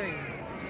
ওইটাই